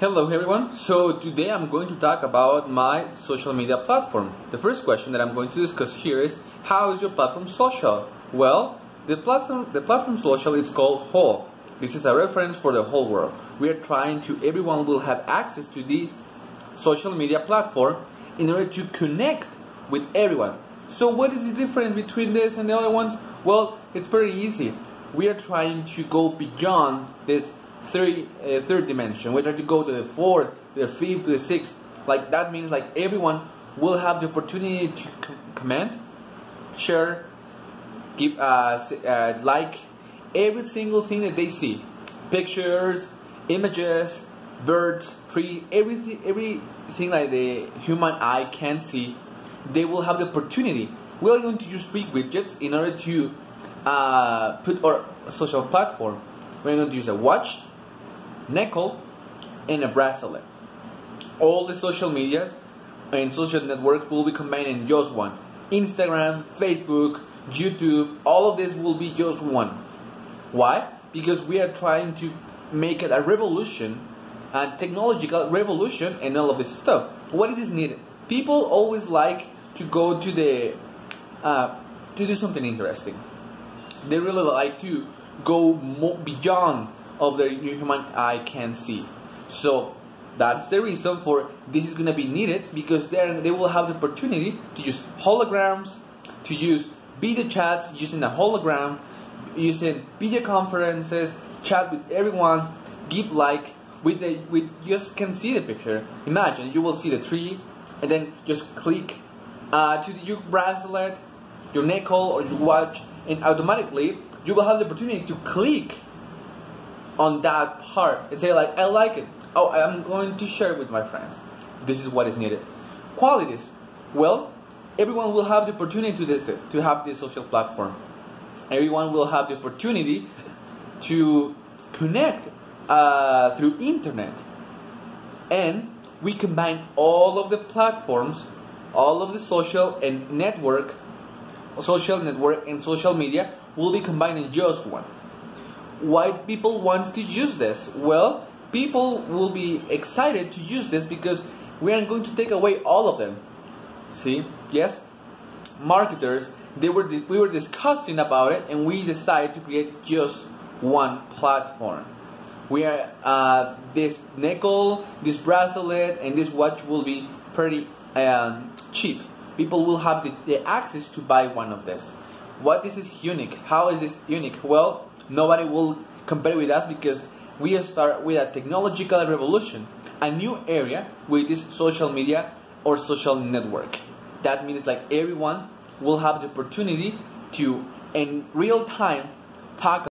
Hello everyone. So today I'm going to talk about my social media platform. The first question that I'm going to discuss here is how is your platform social? Well, the platform the platform social is called whole. This is a reference for the whole world. We are trying to everyone will have access to this social media platform in order to connect with everyone. So what is the difference between this and the other ones? Well, it's very easy. We are trying to go beyond this three, uh, third dimension. We try to go to the fourth, the fifth, to the sixth. Like that means like everyone will have the opportunity to comment, share, give uh, uh, like every single thing that they see, pictures, images, birds, trees, everything, everything like the human eye can see. They will have the opportunity. We are going to use three widgets in order to uh, put our social platform. We're going to use a watch, Neckle, and a bracelet. All the social medias and social networks will be combined in just one. Instagram, Facebook, YouTube, all of this will be just one. Why? Because we are trying to make it a revolution, a technological revolution, and all of this stuff. What is this needed? People always like to go to the uh, to do something interesting. They really like to go beyond of the new human eye can see. So that's the reason for this is going to be needed because then they will have the opportunity to use holograms, to use video chats using a hologram, using video conferences, chat with everyone, give like with the with you just can see the picture. Imagine you will see the tree, and then just click uh, to the your bracelet, your Neckle or your watch, and automatically you will have the opportunity to click on that part and say like, I like it. Oh, I'm going to share it with my friends. This is what is needed. Qualities. Well, everyone will have the opportunity to this to have this social platform. Everyone will have the opportunity to connect uh, through internet, and we combine all of the platforms, all of the social and network, social network and social media will be combined in just one why people want to use this? Well, people will be excited to use this because we are going to take away all of them. See? Yes? Marketers, they were we were discussing about it and we decided to create just one platform. We are uh, this nickel, this bracelet, and this watch will be pretty um, cheap. People will have the, the access to buy one of this. What is this unique? How is this unique? Well, nobody will compare with us because we start with a technological revolution, a new area with this social media or social network. That means like everyone will have the opportunity to in real time talk